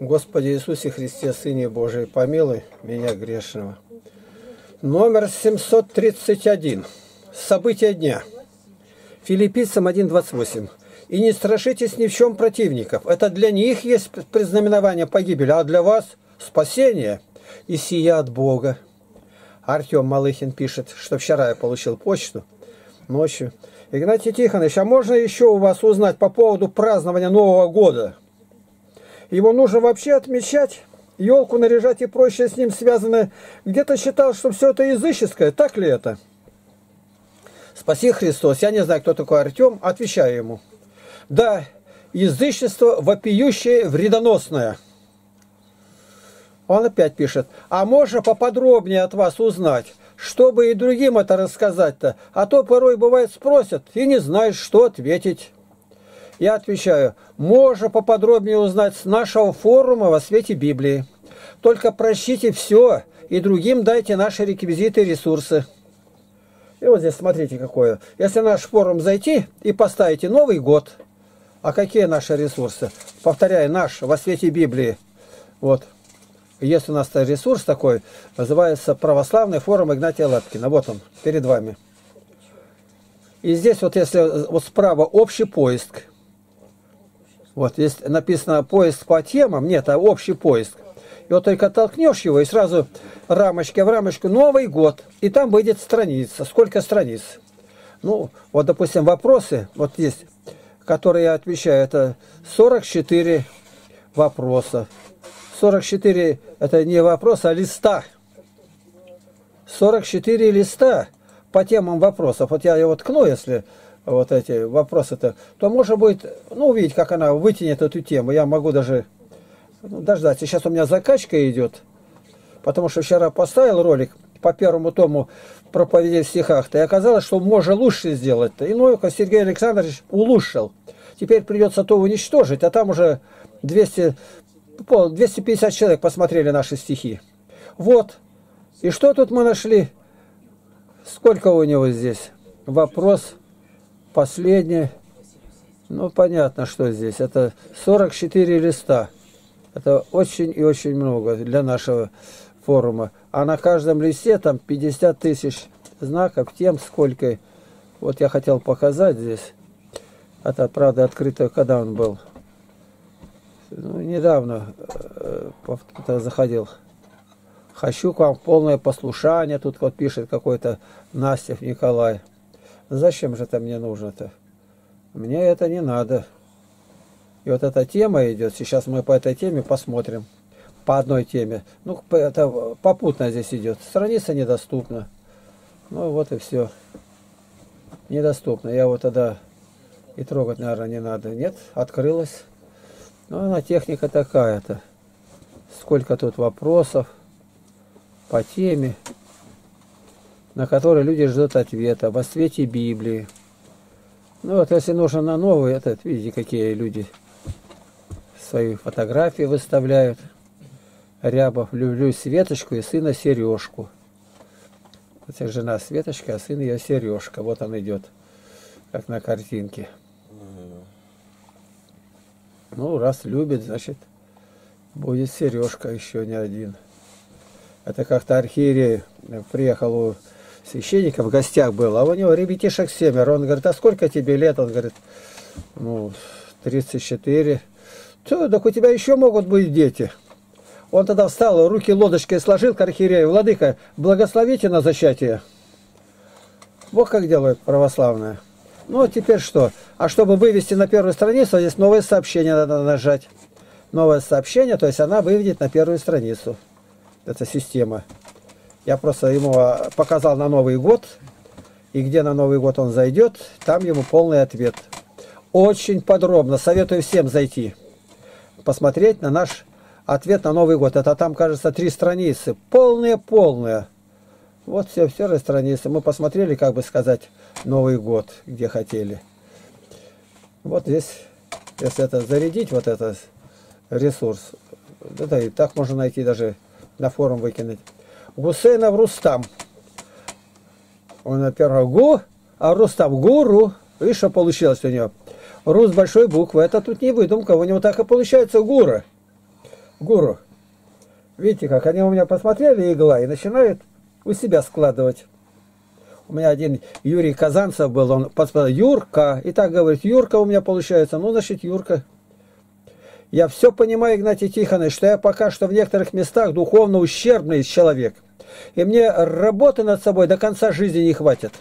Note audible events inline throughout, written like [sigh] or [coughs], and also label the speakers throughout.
Speaker 1: Господи Иисусе Христе, Сыне Божий, помилуй меня грешного. Номер 731. События дня. Филиппийцам 1.28. «И не страшитесь ни в чем противников. Это для них есть признаменование погибели, а для вас спасение. И сия от Бога». Артем Малыхин пишет, что вчера я получил почту ночью. Игнатий Тихонович, а можно еще у вас узнать по поводу празднования Нового года? Его нужно вообще отмечать, елку наряжать и прочее с ним связанное. Где-то считал, что все это языческое. Так ли это? Спаси Христос. Я не знаю, кто такой Артем. Отвечаю ему. Да, язычество вопиющее, вредоносное. Он опять пишет. А можно поподробнее от вас узнать, чтобы и другим это рассказать-то? А то порой бывает спросят, и не знаешь, что ответить. Я отвечаю, можно поподробнее узнать с нашего форума во свете Библии. Только прощите все и другим дайте наши реквизиты и ресурсы. И вот здесь смотрите какое. Если наш форум зайти и поставите Новый год, а какие наши ресурсы? Повторяю, наш во свете Библии. Вот. Есть у нас ресурс такой, называется Православный форум Игнатия Лапкина. Вот он, перед вами. И здесь вот если вот справа общий поиск, вот, здесь написано поиск по темам, нет, а общий поиск. И вот только толкнешь его, и сразу рамочки в рамочку «Новый год», и там выйдет страница. Сколько страниц? Ну, вот, допустим, вопросы, вот есть, которые я отвечаю, это 44 вопроса. 44 – это не вопрос, а листа. 44 листа по темам вопросов. Вот я его ткну, если вот эти вопросы-то, то можно будет, ну, увидеть, как она вытянет эту тему. Я могу даже ну, дождаться. Сейчас у меня закачка идет, потому что вчера поставил ролик по первому тому проповеди в стихах-то, и оказалось, что можно лучше сделать-то. И ну, Сергей Александрович улучшил. Теперь придется то уничтожить, а там уже 200, 250 человек посмотрели наши стихи. Вот. И что тут мы нашли? Сколько у него здесь? Вопрос последнее, ну, понятно, что здесь. Это 44 листа. Это очень и очень много для нашего форума. А на каждом листе там 50 тысяч знаков, тем сколько. Вот я хотел показать здесь. Это, правда, открыто, когда он был. Ну, недавно э, заходил. Хочу к вам полное послушание. Тут вот пишет какой-то Настев Николай. Зачем же это мне нужно-то? Мне это не надо. И вот эта тема идет. Сейчас мы по этой теме посмотрим. По одной теме. Ну, это попутно здесь идет. Страница недоступна. Ну, вот и все. Недоступно. Я вот тогда и трогать, наверное, не надо. Нет, открылась. Ну, она техника такая-то. Сколько тут вопросов по теме на которые люди ждут ответа, во свете Библии. Ну вот, если нужно на новый, этот, видите, какие люди свои фотографии выставляют. Рябов, люблю Светочку и сына Сережку. Это жена Светочка, а сын ее Сережка. Вот он идет, как на картинке. Ну, раз любит, значит, будет Сережка еще не один. Это как-то архиерей приехал у священника в гостях был, а у него ребятишек семеро. Он говорит, а сколько тебе лет? Он говорит, ну, 34. То, так у тебя еще могут быть дети. Он тогда встал, руки лодочкой сложил к архиерею. Владыка, благословите на зачатие. Бог как делает православное. Ну, а теперь что? А чтобы вывести на первую страницу, здесь новое сообщение надо нажать. Новое сообщение, то есть она выведет на первую страницу. Это система. Я просто ему а, показал на Новый год, и где на Новый год он зайдет, там ему полный ответ. Очень подробно советую всем зайти, посмотреть на наш ответ на Новый год. Это там, кажется, три страницы, полные-полные. Вот все, все страницы. Мы посмотрели, как бы сказать, Новый год, где хотели. Вот здесь, если это зарядить, вот этот ресурс, это и так можно найти, даже на форум выкинуть. Гусейнов Рустам. Он на первом Гу, а Рустам Гуру. Видишь, что получилось у него? Рус большой буквы. Это тут не выдумка. У него так и получается Гура. гуру. Видите, как они у меня посмотрели игла и начинают у себя складывать. У меня один Юрий Казанцев был, он посмотрел, Юрка, и так говорит, Юрка у меня получается, ну, значит, Юрка. Я все понимаю, Игнатий Тихонович, что я пока что в некоторых местах духовно ущербный человек. И мне работы над собой до конца жизни не хватит.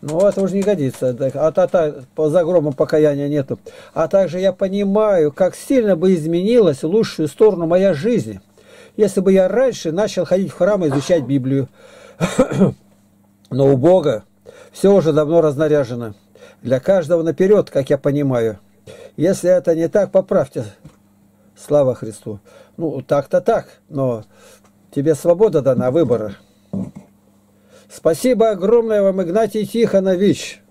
Speaker 1: Ну, это уже не годится. А та, та, по загробам покаяния нету. А также я понимаю, как сильно бы изменилась в лучшую сторону моя жизнь, если бы я раньше начал ходить в храм и изучать Библию. [coughs] Но у Бога все уже давно разнаряжено. Для каждого наперед, как я понимаю. Если это не так, поправьте. Слава Христу. Ну, так-то так, но тебе свобода дана выбора. Спасибо огромное вам, Игнатий Тихонович,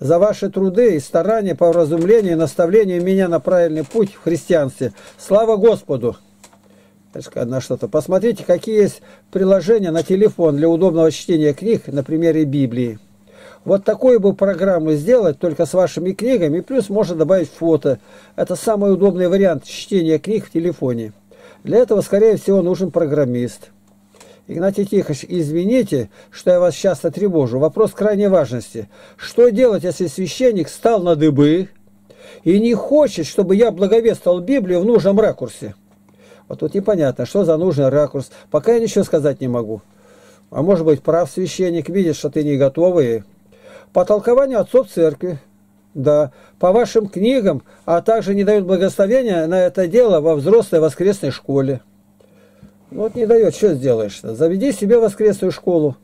Speaker 1: за ваши труды и старания по разумлению и наставлению меня на правильный путь в христианстве. Слава Господу! на что-то. Посмотрите, какие есть приложения на телефон для удобного чтения книг на примере Библии. Вот такую бы программу сделать, только с вашими книгами, плюс можно добавить фото. Это самый удобный вариант чтения книг в телефоне. Для этого, скорее всего, нужен программист. Игнатий Тихонович, извините, что я вас часто тревожу. Вопрос крайней важности. Что делать, если священник стал на дыбы и не хочет, чтобы я благовествовал Библию в нужном ракурсе? Вот тут непонятно, что за нужный ракурс. Пока я ничего сказать не могу. А может быть, прав священник, видит, что ты не готовый. По толкованию отцов церкви, да, по вашим книгам, а также не дают благословения на это дело во взрослой воскресной школе. Ну, вот не дает, что сделаешь-то? Заведи себе воскресную школу.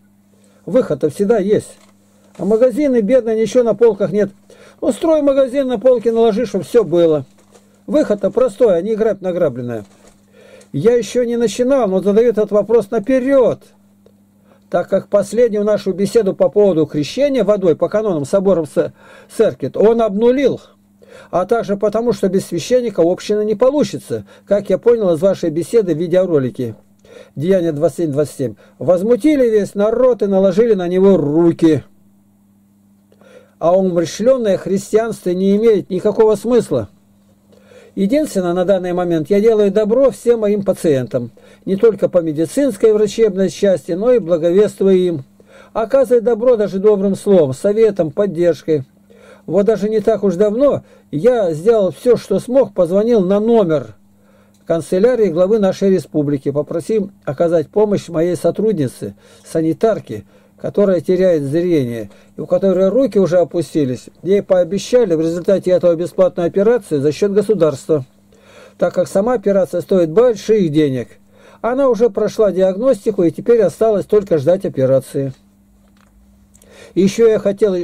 Speaker 1: Выход-то всегда есть. А магазины, бедные, ничего на полках нет. Устрой магазин на полке, наложи, чтобы все было. Выход-то простой, а не грабь награбленное. Я еще не начинал, но задаю этот вопрос наперед, так как последнюю нашу беседу по поводу крещения водой по канонам собором Серкет он обнулил, а также потому, что без священника община не получится, как я понял из вашей беседы в видеоролике. Деяние 27-27. Возмутили весь народ и наложили на него руки. А умрешленное христианство не имеет никакого смысла. Единственное, на данный момент я делаю добро всем моим пациентам, не только по медицинской и врачебной части, но и благовествую им. Оказывая добро даже добрым словом, советом, поддержкой. Вот даже не так уж давно я сделал все, что смог, позвонил на номер канцелярии главы нашей республики, попросил оказать помощь моей сотруднице, санитарке, которая теряет зрение, и у которой руки уже опустились, ей пообещали в результате этого бесплатной операции за счет государства, так как сама операция стоит больших денег. Она уже прошла диагностику и теперь осталось только ждать операции. еще я хотел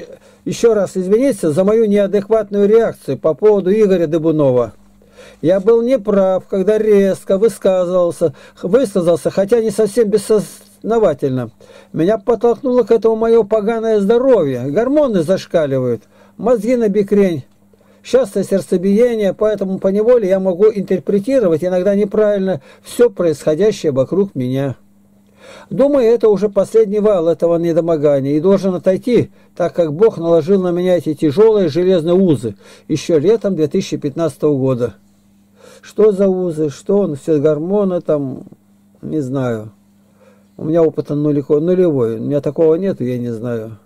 Speaker 1: еще раз извиниться за мою неадекватную реакцию по поводу Игоря Дыбунова. Я был неправ, когда резко высказывался, высказался, хотя не совсем бессознательно основательно. Меня подтолкнуло к этому мое поганое здоровье. Гормоны зашкаливают, мозги на бекрень. Частое сердцебиение, поэтому по неволе я могу интерпретировать иногда неправильно все происходящее вокруг меня. Думаю, это уже последний вал этого недомогания и должен отойти, так как Бог наложил на меня эти тяжелые железные узы еще летом 2015 года. Что за узы, что он, все гормоны там, не знаю. У меня опыт нулевой. У меня такого нету, я не знаю.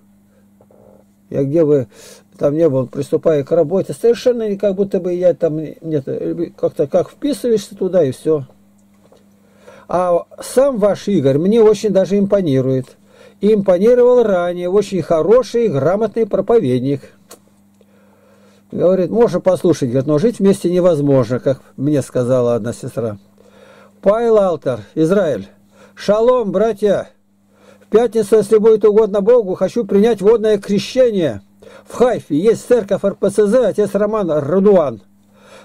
Speaker 1: Я где бы там не был, приступая к работе, совершенно как будто бы я там нет, как-то как вписываешься туда и все. А сам ваш Игорь мне очень даже импонирует. Импонировал ранее, очень хороший, грамотный проповедник. Говорит, можно послушать, говорит, но жить вместе невозможно, как мне сказала одна сестра. Пайл Алтер, Израиль. Шалом, братья! В пятницу, если будет угодно Богу, хочу принять водное крещение. В Хайфе есть церковь РПСЗ, отец Роман Радуан.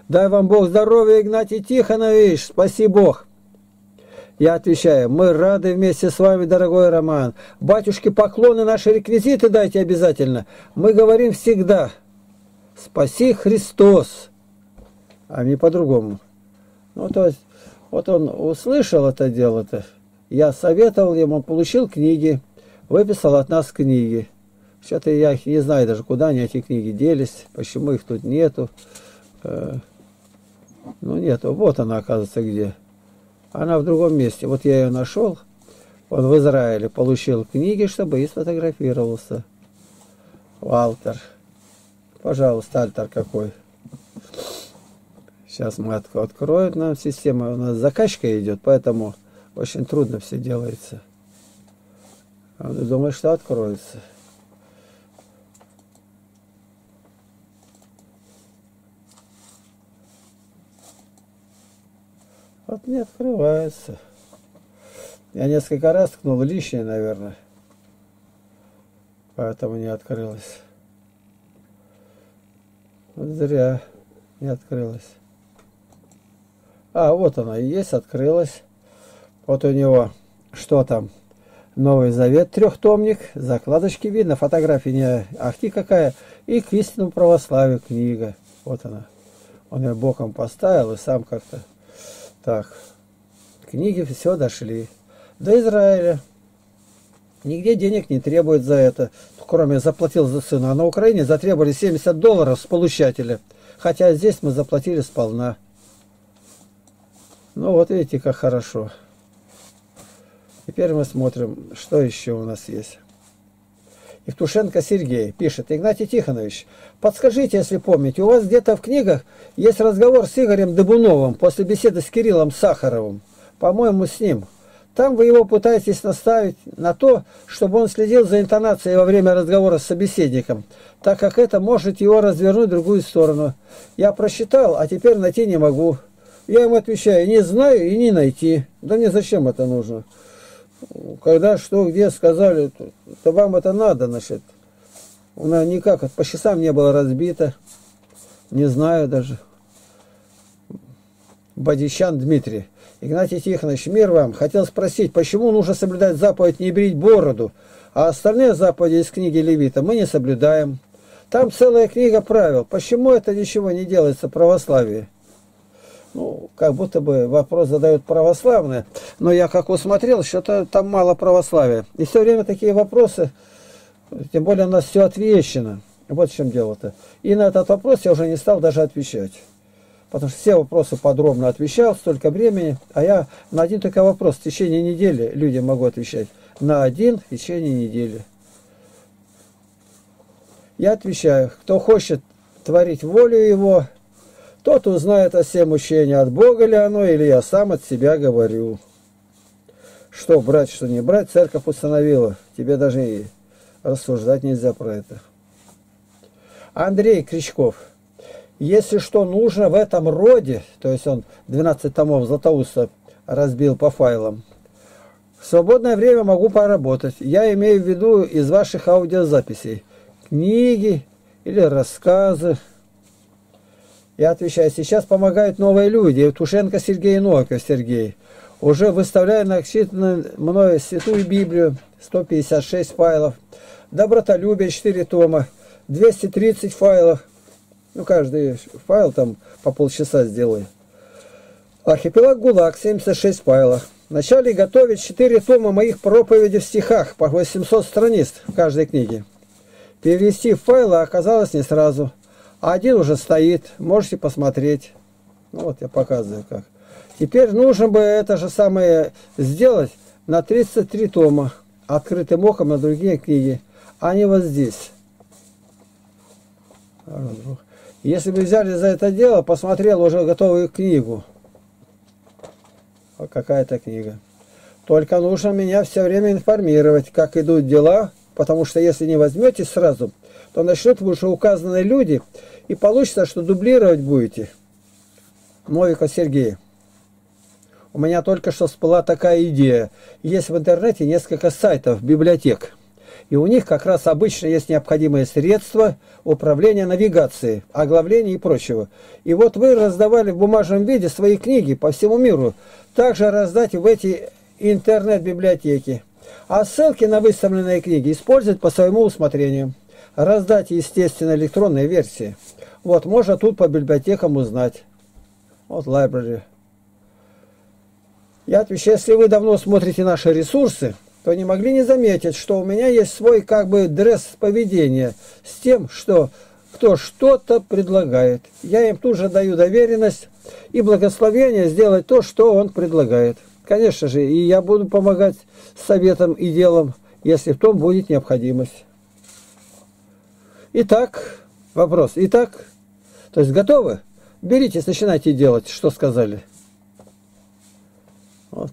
Speaker 1: Дай вам Бог здоровья, Игнатий Тихонович, спаси Бог. Я отвечаю, мы рады вместе с вами, дорогой Роман. Батюшки, поклоны, наши реквизиты дайте обязательно. Мы говорим всегда, спаси Христос, а не по-другому. Ну, то есть, вот он услышал это дело-то, я советовал ему, получил книги, выписал от нас книги. Что-то я не знаю даже, куда они эти книги делись, почему их тут нету. Э, ну, нету. Вот она, оказывается, где. Она в другом месте. Вот я ее нашел. Он в Израиле получил книги, чтобы и сфотографировался. Валтер. Пожалуйста, альтер какой. Сейчас мы от, откроют нам система. У нас закачка идет, поэтому очень трудно все делается. А думаю, что откроется. Вот не открывается. Я несколько раз ткнул лишнее, наверное. Поэтому не открылось. Зря не открылось. А, вот она и есть, открылась. Вот у него, что там, Новый Завет, трехтомник, закладочки видно, фотографии не ахти какая, и к истинному православию книга. Вот она. Он ее боком поставил и сам как-то так. Книги все дошли. До Израиля. Нигде денег не требует за это, кроме заплатил за сына. А на Украине затребовали 70 долларов с получателя. Хотя здесь мы заплатили сполна. Ну вот видите, как хорошо. Теперь мы смотрим, что еще у нас есть. Евтушенко Сергей пишет, Игнатий Тихонович, подскажите, если помните, у вас где-то в книгах есть разговор с Игорем Дыбуновым после беседы с Кириллом Сахаровым. По-моему, с ним. Там вы его пытаетесь наставить на то, чтобы он следил за интонацией во время разговора с собеседником, так как это может его развернуть в другую сторону. Я просчитал, а теперь найти не могу. Я ему отвечаю, не знаю и не найти. Да мне зачем это нужно? Когда что, где сказали, то, то вам это надо, значит. Нас никак, по часам не было разбито. Не знаю даже. Бадищан Дмитрий. Игнатий Тихонович, мир вам. Хотел спросить, почему нужно соблюдать заповедь не брить бороду, а остальные заповеди из книги Левита мы не соблюдаем. Там целая книга правил. Почему это ничего не делается в православии? Ну, как будто бы вопрос задают православные, но я как усмотрел, что-то там мало православия. И все время такие вопросы, тем более у нас все отвечено. Вот в чем дело-то. И на этот вопрос я уже не стал даже отвечать. Потому что все вопросы подробно отвечал, столько времени, а я на один только вопрос в течение недели людям могу отвечать. На один в течение недели. Я отвечаю, кто хочет творить волю его, тот узнает о всем учении, от Бога ли оно, или я сам от себя говорю. Что брать, что не брать, церковь установила. Тебе даже и рассуждать нельзя про это. Андрей Кричков. Если что нужно в этом роде, то есть он 12 томов Златоуста разбил по файлам, в свободное время могу поработать. Я имею в виду из ваших аудиозаписей. Книги или рассказы, я отвечаю, сейчас помогают новые люди. Евтушенко Сергей и Сергей. Уже выставляю начитанную мною Святую Библию, 156 файлов. Добротолюбие, 4 тома, 230 файлов. Ну, каждый файл там по полчаса сделаю. Архипелаг ГУЛАГ, 76 файлов. Вначале готовить 4 тома моих проповедей в стихах по 800 страниц в каждой книге. Перевести файлы оказалось не сразу. Один уже стоит, можете посмотреть. Ну, вот я показываю как. Теперь нужно бы это же самое сделать на 33 тома, открытым оком на другие книги, а не вот здесь. Если бы взяли за это дело, посмотрел уже готовую книгу. Какая-то книга. Только нужно меня все время информировать, как идут дела, потому что если не возьмете сразу, то начнут уже указанные люди, и получится, что дублировать будете. Новика Сергей. У меня только что всплыла такая идея. Есть в интернете несколько сайтов, библиотек. И у них как раз обычно есть необходимые средства управления навигацией, оглавления и прочего. И вот вы раздавали в бумажном виде свои книги по всему миру. Также раздать в эти интернет-библиотеки. А ссылки на выставленные книги использовать по своему усмотрению раздать, естественно, электронные версии. Вот, можно тут по библиотекам узнать. Вот library. Я отвечаю, если вы давно смотрите наши ресурсы, то не могли не заметить, что у меня есть свой как бы дресс поведения с тем, что кто что-то предлагает. Я им тут же даю доверенность и благословение сделать то, что он предлагает. Конечно же, и я буду помогать советом и делом, если в том будет необходимость. Итак, вопрос. Итак, то есть готовы? Беритесь, начинайте делать, что сказали. Вот.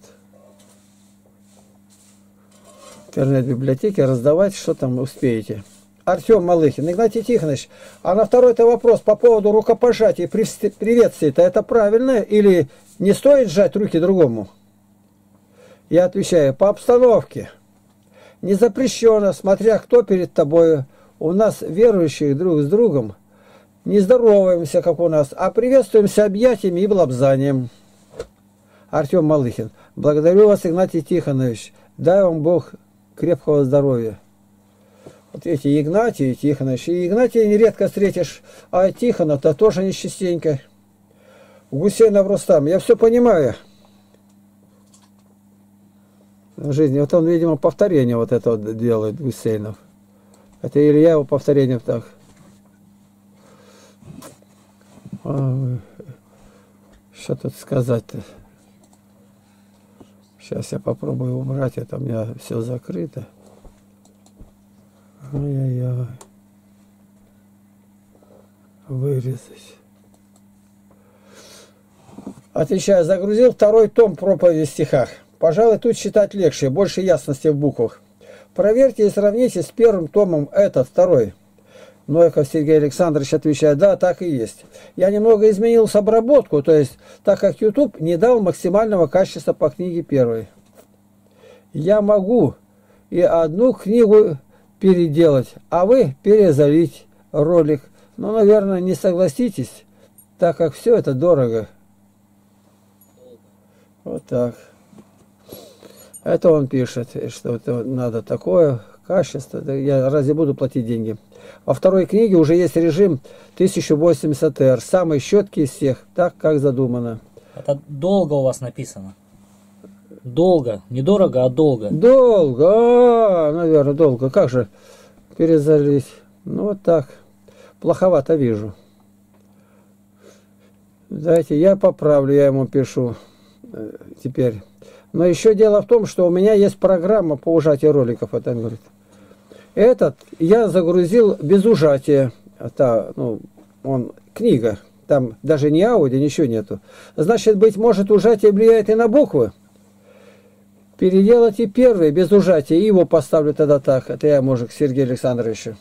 Speaker 1: Интернет-библиотеке раздавать, что там успеете. Артем Малыхин, Игнатий Тихонович, а на второй-то вопрос по поводу рукопожатия приветствий-то это правильно или не стоит сжать руки другому? Я отвечаю, по обстановке. Не запрещено, смотря кто перед тобой. У нас верующие друг с другом не здороваемся, как у нас, а приветствуемся объятиями и лобзанием. Артем Малыхин. Благодарю вас, Игнатий Тихонович. Дай вам Бог крепкого здоровья. Вот эти Игнатий Тихонович. И Игнатия нередко встретишь, а Тихона-то тоже нечастенько. Гусейнов Рустам. Я все понимаю. В жизни. Вот он, видимо, повторение вот это вот делает Гусейнов. Это Илья его повторением так. Что тут сказать-то? Сейчас я попробую убрать, это у меня все закрыто. Ай-яй-яй. Вырезать. Отвечаю, загрузил второй том проповеди в стихах. Пожалуй, тут читать легче, больше ясности в буквах. Проверьте и сравните с первым томом этот, второй. Новиков Сергей Александрович отвечает, да, так и есть. Я немного изменил с обработку, то есть, так как YouTube не дал максимального качества по книге первой. Я могу и одну книгу переделать, а вы перезалить ролик. Но, наверное, не согласитесь, так как все это дорого. Вот так. Это он пишет, что это надо такое качество. Я разве буду платить деньги? Во второй книге уже есть режим 1080R, самый четкий из всех, так как задумано.
Speaker 2: Это долго у вас написано. Долго. Не дорого, а долго.
Speaker 1: Долго, а, наверное, долго. Как же перезалить? Ну вот так. Плоховато вижу. Дайте, я поправлю, я ему пишу э, теперь. Но еще дело в том, что у меня есть программа по ужатию роликов, это говорит. Этот я загрузил без ужатия. Это, ну, он, книга, там даже не аудио, ничего нету. Значит, быть может, ужатие влияет и на буквы. Переделайте первый без ужатия, и его поставлю тогда так. Это я, может, к Сергею Александровичу.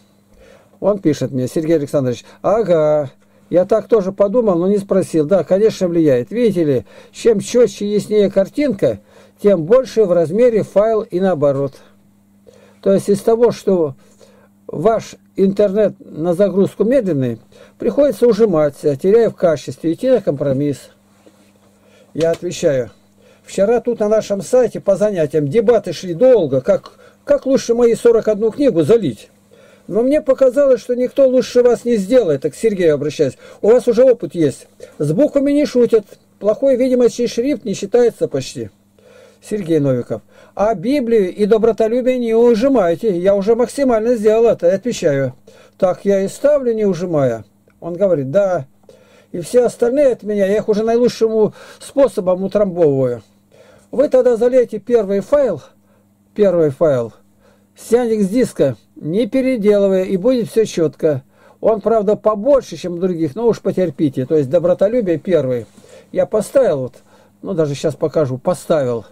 Speaker 1: Он пишет мне, Сергей Александрович, ага, я так тоже подумал, но не спросил. Да, конечно, влияет. Видите ли, чем четче и яснее картинка, тем больше в размере файл и наоборот. То есть из того, что ваш интернет на загрузку медленный, приходится ужиматься, теряя в качестве, идти на компромисс. Я отвечаю. Вчера тут на нашем сайте по занятиям дебаты шли долго, как, как лучше мои 41 книгу залить. Но мне показалось, что никто лучше вас не сделает, так к Сергею обращаюсь. У вас уже опыт есть. С буквами не шутят. Плохой видимости шрифт не считается почти. Сергей Новиков. А Библию и добротолюбие не ужимайте. Я уже максимально сделал это, отвечаю. Так я и ставлю, не ужимая. Он говорит, да. И все остальные от меня, я их уже наилучшим способом утрамбовываю. Вы тогда залейте первый файл, первый файл, с Яндекс диска, не переделывая, и будет все четко. Он, правда, побольше, чем других, но уж потерпите. То есть добротолюбие первый. Я поставил, вот, ну даже сейчас покажу, поставил.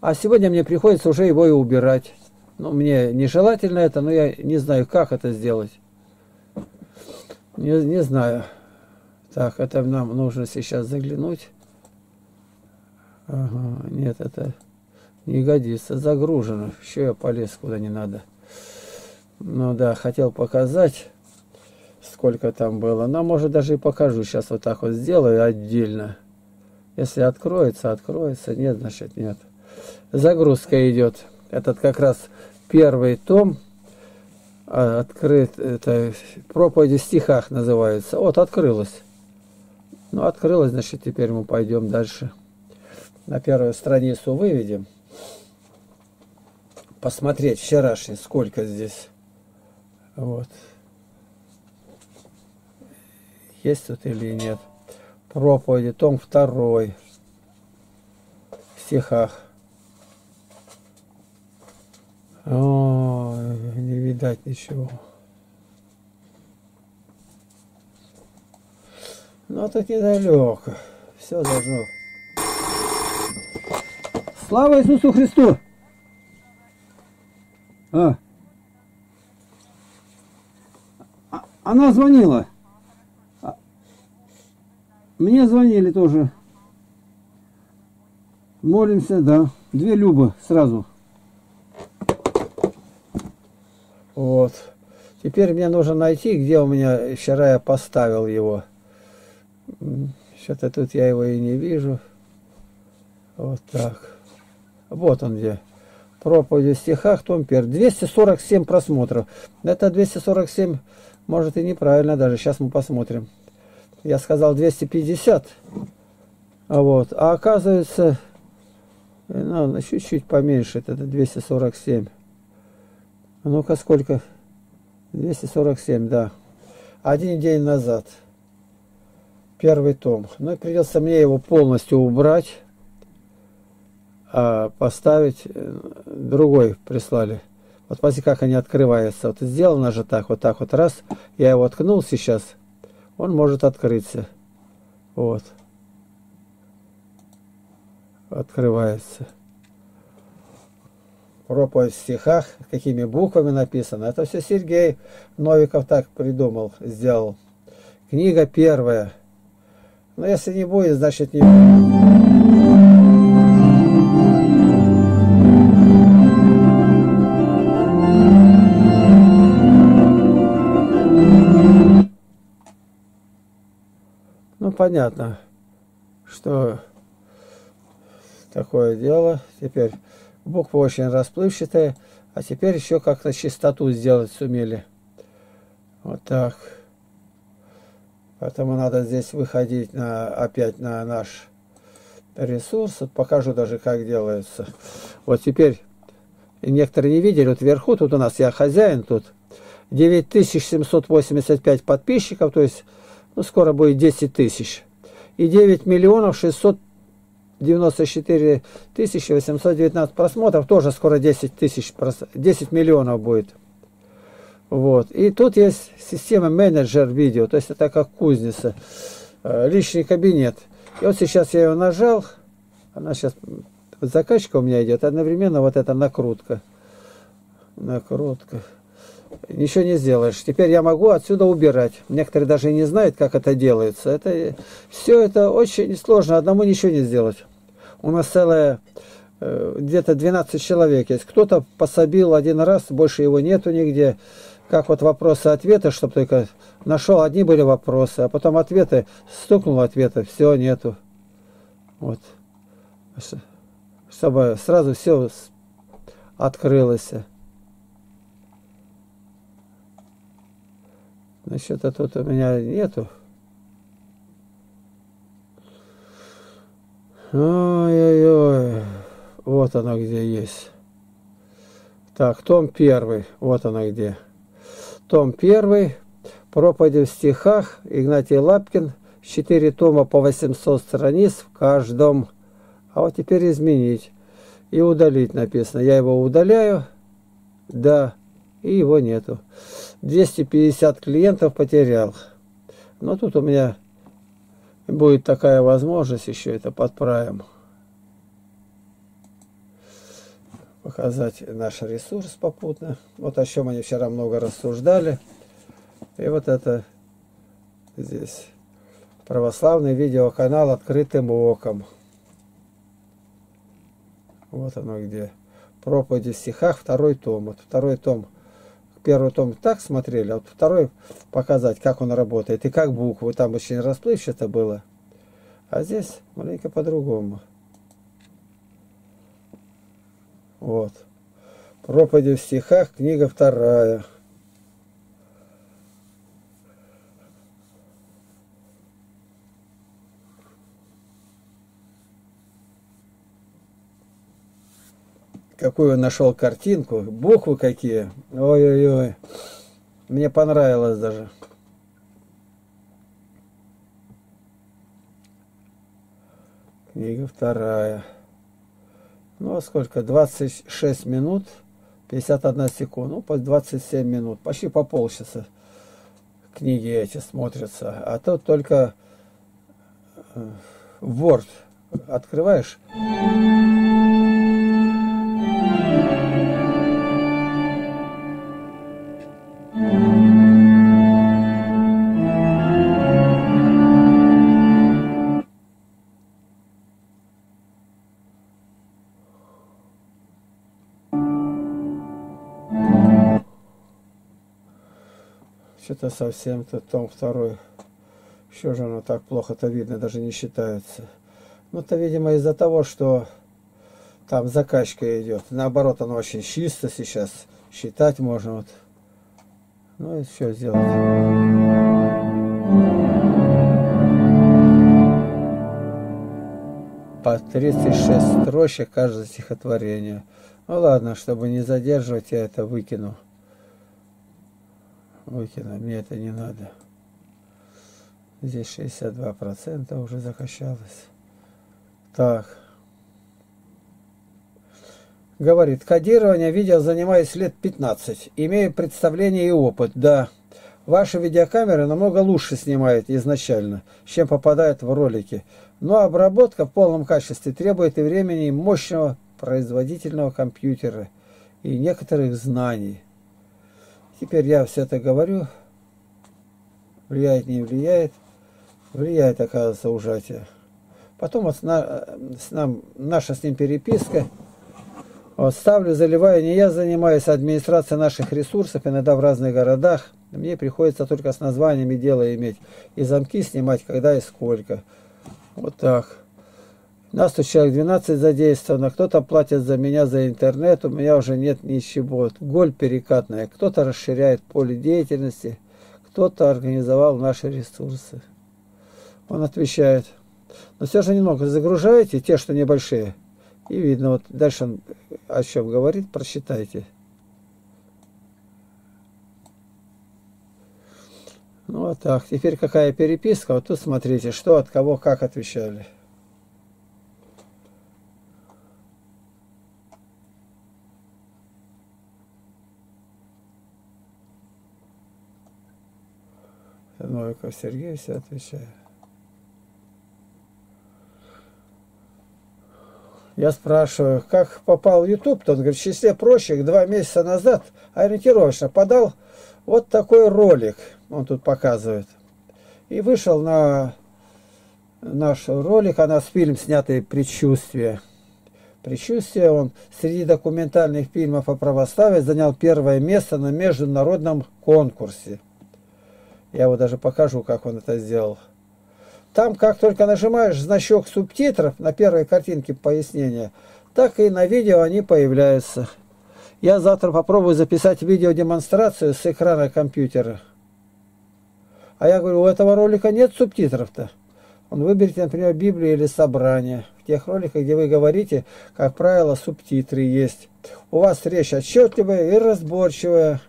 Speaker 1: А сегодня мне приходится уже его и убирать. Ну, мне нежелательно это, но я не знаю, как это сделать. Не, не знаю. Так, это нам нужно сейчас заглянуть. Ага, нет, это не годится. Загружено. Еще я полез куда не надо. Ну да, хотел показать, сколько там было. Но может даже и покажу. Сейчас вот так вот сделаю отдельно. Если откроется, откроется. Нет, значит нет загрузка идет. Этот как раз первый том а, открыт, это проповеди в стихах называется. Вот, открылось. Ну, открылось, значит, теперь мы пойдем дальше. На первую страницу выведем. Посмотреть вчерашний, сколько здесь. Вот. есть тут или нет. Проповеди, том второй, в стихах. О, не видать ничего. Ну, тут недалеко. Все должно. Слава Иисусу Христу! А. А- Она звонила. А- Мне звонили тоже. Молимся, да. Две Любы сразу. Вот. Теперь мне нужно найти, где у меня вчера я поставил его. Что-то тут я его и не вижу. Вот так. Вот он где. Проповедь в стихах, том 1. 247 просмотров. Это 247, может и неправильно даже. Сейчас мы посмотрим. Я сказал 250. А вот. А оказывается, ну, чуть-чуть поменьше. Это 247. А ну-ка, сколько? 247, да. Один день назад. Первый том. Ну и придется мне его полностью убрать, а поставить э, другой прислали. Вот смотрите, как они открываются. Вот сделано же так, вот так вот. Раз, я его ткнул сейчас, он может открыться. Вот. Открывается проповедь в стихах, какими буквами написано. Это все Сергей Новиков так придумал, сделал. Книга первая. Но если не будет, значит не будет. Понятно, что такое дело. Теперь буква очень расплывчатая, а теперь еще как-то чистоту сделать сумели. Вот так. Поэтому надо здесь выходить на, опять на наш ресурс. Вот покажу даже, как делается. Вот теперь, некоторые не видели, вот вверху тут у нас, я хозяин тут, 9785 подписчиков, то есть, ну, скоро будет 10 тысяч. И 9 миллионов 694 тысячи 819 просмотров, тоже скоро 10 тысяч, 10 миллионов будет. Вот. И тут есть система менеджер видео, то есть это как кузница, э, личный кабинет. И вот сейчас я ее нажал, она сейчас, заказчика у меня идет, одновременно вот эта накрутка. Накрутка. Ничего не сделаешь. Теперь я могу отсюда убирать. Некоторые даже не знают, как это делается. Это, все это очень сложно, одному ничего не сделать. У нас целая э, где-то 12 человек есть. Кто-то пособил один раз, больше его нету нигде как вот вопросы-ответы, чтобы только нашел, одни были вопросы, а потом ответы, стукнул ответы, все, нету. Вот. Чтобы сразу все открылось. Значит, а тут у меня нету. Ой-ой-ой. Вот оно где есть. Так, том первый. Вот оно где том 1, проповеди в стихах, Игнатий Лапкин, 4 тома по 800 страниц в каждом. А вот теперь изменить и удалить написано. Я его удаляю, да, и его нету. 250 клиентов потерял. Но тут у меня будет такая возможность еще это подправим. показать наш ресурс попутно. Вот о чем они вчера много рассуждали. И вот это здесь православный видеоканал «Открытым оком». Вот оно где. Проповеди в стихах, второй том. Вот второй том. Первый том так смотрели, а вот второй показать, как он работает и как буквы. Там очень расплывчато было. А здесь маленько по-другому. Вот. Проповеди в стихах, книга вторая. какую нашел картинку. Буквы какие. Ой-ой-ой. Мне понравилось даже. Книга вторая. Ну, а сколько? 26 минут, 51 секунд. Ну, по 27 минут. Почти по полчаса книги эти смотрятся. А то только э, Word открываешь. Что-то совсем-то том второй. Что же оно так плохо-то видно, даже не считается. Ну, это, видимо, из-за того, что там закачка идет. Наоборот, оно очень чисто сейчас. Считать можно. Вот. Ну и что сделать? По 36 строчек каждое стихотворение. Ну ладно, чтобы не задерживать, я это выкину выкину, мне это не надо. Здесь 62% уже закачалось. Так. Говорит, кодирование видео занимаюсь лет 15. Имею представление и опыт. Да, ваши видеокамеры намного лучше снимают изначально, чем попадают в ролики. Но обработка в полном качестве требует и времени, и мощного производительного компьютера, и некоторых знаний. Теперь я все это говорю. Влияет, не влияет. Влияет, оказывается, ужатие. Потом вот на, с нам, наша с ним переписка. Вот, ставлю, заливаю. Не я занимаюсь администрацией наших ресурсов, иногда в разных городах. Мне приходится только с названиями дела иметь. И замки снимать, когда и сколько. Вот так. Нас тут человек 12 задействовано, кто-то платит за меня за интернет, у меня уже нет ничего. Голь перекатная, кто-то расширяет поле деятельности, кто-то организовал наши ресурсы. Он отвечает, но все же немного загружаете, те, что небольшие. И видно, вот дальше он о чем говорит, прочитайте. Ну вот так, теперь какая переписка, вот тут смотрите, что от кого как отвечали. Новиков Сергей все отвечает. Я спрашиваю, как попал в YouTube? Тот говорит, в числе прочих, два месяца назад ориентировочно подал вот такой ролик. Он тут показывает. И вышел на наш ролик, а нас фильм снятый «Предчувствие». «Предчувствие» он среди документальных фильмов о православии занял первое место на международном конкурсе. Я вот даже покажу, как он это сделал. Там, как только нажимаешь значок субтитров на первой картинке пояснения, так и на видео они появляются. Я завтра попробую записать видеодемонстрацию с экрана компьютера. А я говорю, у этого ролика нет субтитров-то. Он выберите, например, Библию или собрание. В тех роликах, где вы говорите, как правило, субтитры есть. У вас речь отчетливая и разборчивая.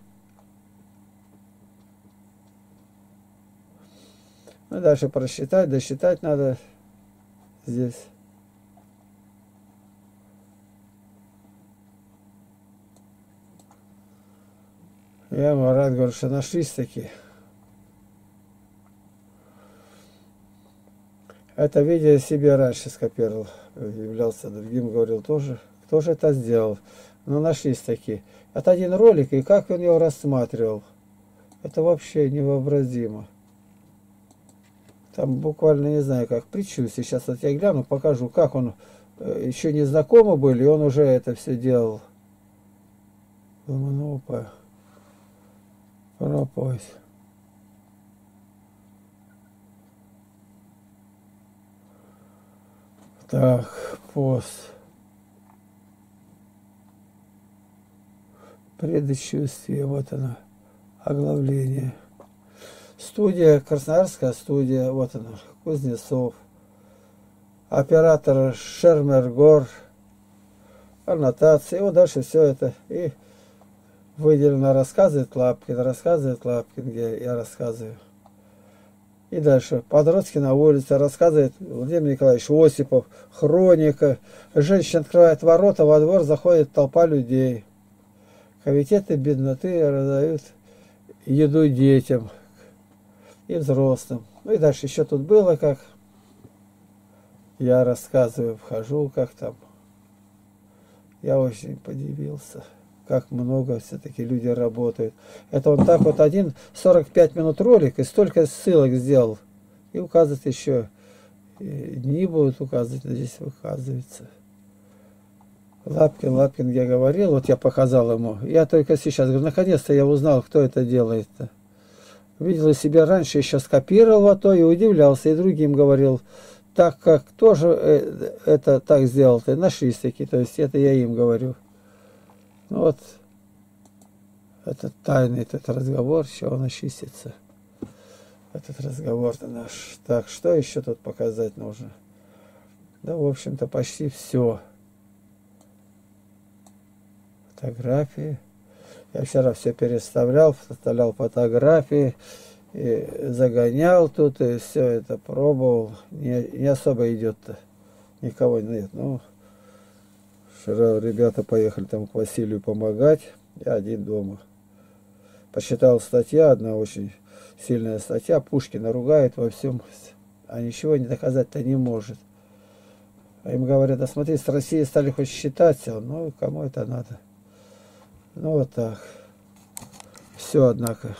Speaker 1: Ну, дальше просчитать, досчитать надо здесь. Я ему рад, говорю, что нашлись такие. Это видео себе раньше скопировал, являлся другим, говорил тоже. Кто же это сделал? Но нашлись такие. Это один ролик, и как он его рассматривал. Это вообще невообразимо. Там буквально, не знаю, как притчу. Сейчас вот я гляну, покажу, как он э, еще не знакомы были, и он уже это все делал. Ну, пропасть. Так, пост. Предчувствие, вот оно, оглавление. Студия, Краснодарская студия, вот она, Кузнецов. Оператор Шермергор. Аннотации. Вот дальше все это. И выделено рассказывает Лапкин, рассказывает Лапкин, где я рассказываю. И дальше. Подростки на улице рассказывает Владимир Николаевич Осипов, хроника. Женщина открывает ворота, во двор заходит толпа людей. Комитеты бедноты раздают еду детям и взрослым. Ну и дальше еще тут было, как я рассказываю, вхожу, как там. Я очень подивился как много все-таки люди работают. Это он так вот один 45 минут ролик и столько ссылок сделал. И указывает еще, и дни будут указывать, здесь указывается. Лапкин, Лапкин, я говорил, вот я показал ему. Я только сейчас говорю, наконец-то я узнал, кто это делает-то. Видел себя раньше, еще скопировал то и удивлялся, и другим говорил, так как тоже э, это так сделал, ты нашлись такие, то есть это я им говорю. Ну вот, этот тайный этот разговор, все он очистится. Этот разговор-то наш. Так, что еще тут показать нужно? Да, в общем-то, почти все. Фотографии. Я вчера все переставлял, вставлял фотографии, и загонял тут, и все это пробовал. Не, не особо идет-то. Никого нет. Ну, Вчера ребята поехали там к Василию помогать, я один дома. Посчитал статья, одна очень сильная статья, Пушкина ругает во всем, а ничего не доказать-то не может. А им говорят, а смотри, с Россией стали хоть считаться, ну кому это надо? Ну вот так. Все, однако.